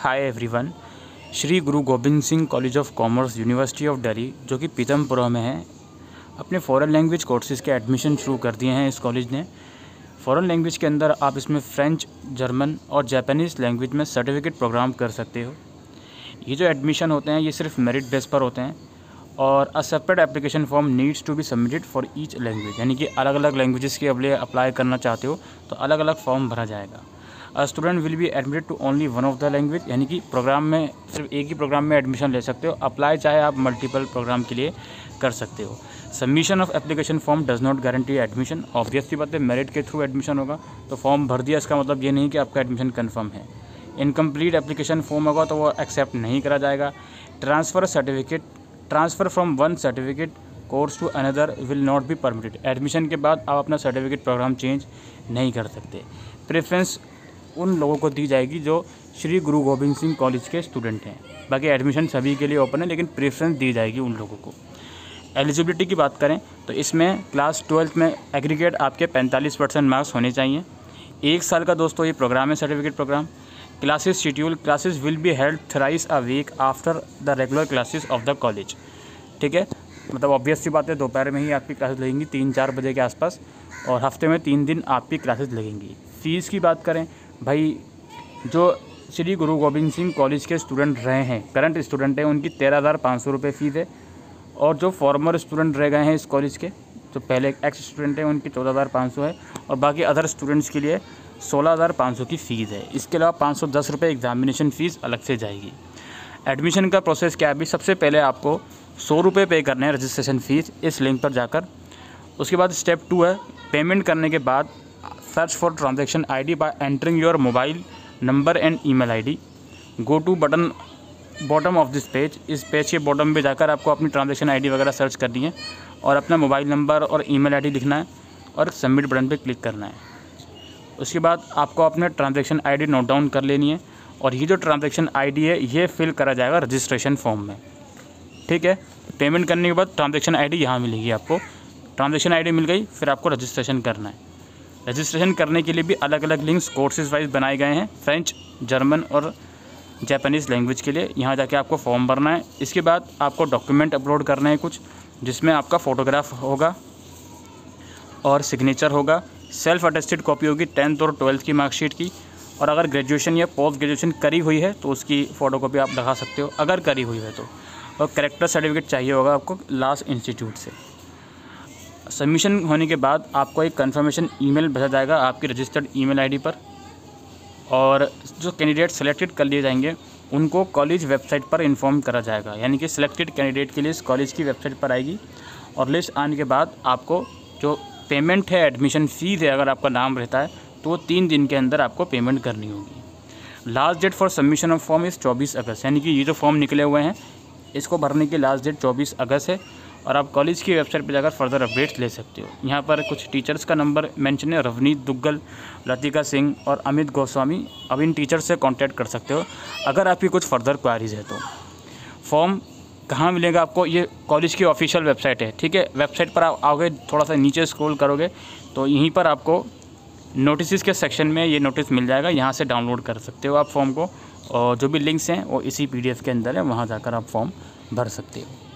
Hi everyone Shri Guru Gobind Singh College of Commerce University of Delhi जो कि पीतमपुरा में है, अपने फ़ॉरेन लैंग्वेज कोर्सेज़ के एडमिशन शुरू कर दिए हैं इस कॉलेज ने। फ़ॉरेन लैंग्वेज के अंदर आप इसमें फ़्रेंच जर्मन और जापानीज़ लैंग्वेज में सर्टिफिकेट प्रोग्राम कर सकते हो। ये जो एडमिशन होते हैं, ये सिर्फ़ मेरिट बेस पर होते हैं और a separate application form needs to be submitted for each language यानी कि अलग अलग लैंग्वेजेस के लिए अप्लाई करना चाहते हो तो अलग अलग फॉर्म भरा जाएगा। Student will be admitted to only one of the language यानी कि प्रोग्राम में सिर्फ़ एक ही प्रोग्राम में एडमिशन ले सकते हो अप्लाई चाहे आप मल्टीपल प्रोग्राम के लिए कर सकते हो। Submission of application form does not guarantee admission obviously बात है मेरिट के थ्रू एडमिशन होगा। तो फॉर्म भर दिया, इसका मतलब ये नहीं कि आपका एडमिशन कन्फर्म है। इनकम्प्लीट एप्लीकेशन फॉर्म होगा तो वो एक्सेप्ट नहीं करा जाएगा। Transfer certificate transfer from one certificate course to another will not be permitted admission के बाद आप अपना सर्टिफिकेट प्रोग्राम चेंज नहीं कर सकते। प्रेफरेंस उन लोगों को दी जाएगी जो श्री गुरु गोविंद सिंह कॉलेज के स्टूडेंट हैं। बाकी एडमिशन सभी के लिए ओपन है, लेकिन प्रेफरेंस दी जाएगी उन लोगों को। एलिजिबिलिटी की बात करें तो इसमें क्लास ट्वेल्थ में एग्रीगेट आपके 45 परसेंट मार्क्स होने चाहिए। एक साल का दोस्तों, ये प्रोग्राम है certificate program classes schedule classes will be held thrice a week after the regular classes of the college ठीक है? मतलब ऑब्वियस सी बात है, दोपहर में ही आपकी क्लासेस लगेंगी, तीन चार बजे के आसपास, और हफ़्ते में तीन दिन आपकी क्लासेस लगेंगी। फ़ीस की बात करें भाई, जो श्री गुरु गोविंद सिंह कॉलेज के स्टूडेंट रहे हैं, करंट स्टूडेंट हैं, उनकी तेरह हज़ार पाँच सौ रुपये फ़ीस है। और जो फॉर्मर स्टूडेंट रह गए हैं इस कॉलेज के, जो पहले एक्स स्टूडेंट हैं, उनकी चौदह हज़ार पाँच सौ है। और बाकी अदर स्टूडेंट्स के लिए सोलह हज़ार पाँच सौ की फ़ीस है। इसके अलावा पाँच सौ दस रुपये एग्जामिनेशन फ़ीस अलग से जाएगी। एडमिशन का प्रोसेस क्या है? अभी सबसे पहले आपको सौ रुपये पे करने हैं रजिस्ट्रेशन फ़ीस इस लिंक पर जाकर। उसके बाद स्टेप टू है पेमेंट करने के बाद search for transaction I D by entering your mobile number and email I D go to button bottom of this page इस पेज के बॉटम पे जाकर आपको अपनी ट्रांजेक्शन आईडी वगैरह सर्च करनी है और अपना मोबाइल नंबर और ईमेल आईडी लिखना है और सबमिट बटन पे क्लिक करना है। उसके बाद आपको अपने ट्रांजेक्शन आईडी नोट डाउन कर लेनी है और ये जो ट्रांजेक्शन आईडी है, ये फिल करा जाएगा रजिस्ट्रेशन फॉर्म में। ठीक है? पेमेंट करने के बाद ट्रांजेक्शन आईडी यहाँ मिलेगी आपको। ट्रांजेक्शन आईडी मिल गई, फिर आपको रजिस्ट्रेशन करना है। रजिस्ट्रेशन करने के लिए भी अलग अलग लिंक्स कोर्सेज वाइज बनाए गए हैं। फ्रेंच जर्मन और जापानीज़ लैंग्वेज के लिए यहाँ जाके आपको फॉर्म भरना है। इसके बाद आपको डॉक्यूमेंट अपलोड करना है कुछ, जिसमें आपका फ़ोटोग्राफ होगा और सिग्नेचर होगा। सेल्फ अटेस्टेड कॉपी होगी टेंथ और ट्वेल्थ की मार्कशीट की। और अगर ग्रेजुएशन या पोस्ट ग्रेजुएशन करी हुई है तो उसकी फ़ोटो कॉपी आप लगा सकते हो, अगर करी हुई है तो। और करेक्टर सर्टिफिकेट चाहिए होगा आपको लास्ट इंस्टीट्यूट से। सबमिशन होने के बाद आपको एक कंफर्मेशन ईमेल भेजा जाएगा आपकी रजिस्टर्ड ईमेल आईडी पर। और जो कैंडिडेट सेलेक्टेड कर लिए जाएँगे, उनको कॉलेज वेबसाइट पर इन्फॉर्म करा जाएगा। यानी कि सिलेक्टेड कैंडिडेट की लिस्ट कॉलेज की वेबसाइट पर आएगी। और लिस्ट आने के बाद आपको जो पेमेंट है एडमिशन फ़ीस है, अगर आपका नाम रहता है तो तीन दिन के अंदर आपको पेमेंट करनी होगी। Last date for submission of form is चौबीस अगस्त। यानी कि ये जो फॉर्म निकले हुए हैं, इसको भरने की लास्ट डेट चौबीस अगस्त है। और आप कॉलेज की वेबसाइट पर जाकर फर्दर अपडेट्स ले सकते हो। यहाँ पर कुछ टीचर्स का नंबर मेंशन है रवनीत दुग्गल लतिका सिंह और अमित गोस्वामी अब इन टीचर्स से कांटेक्ट कर सकते हो, अगर आपकी कुछ फर्दर क्वारीज है तो। फॉर्म कहाँ मिलेगा आपको? ये कॉलेज की ऑफिशियल वेबसाइट है, ठीक है? वेबसाइट पर आप आओगे, थोड़ा सा नीचे स्क्रॉल करोगे तो यहीं पर आपको नोटिस के सेक्शन में ये नोटिस मिल जाएगा। यहाँ से डाउनलोड कर सकते हो आप फॉर्म को, और जो भी लिंक्स हैं, वो इसी पीडीएफ के अंदर है, वहाँ जाकर आप फॉर्म भर सकते हो।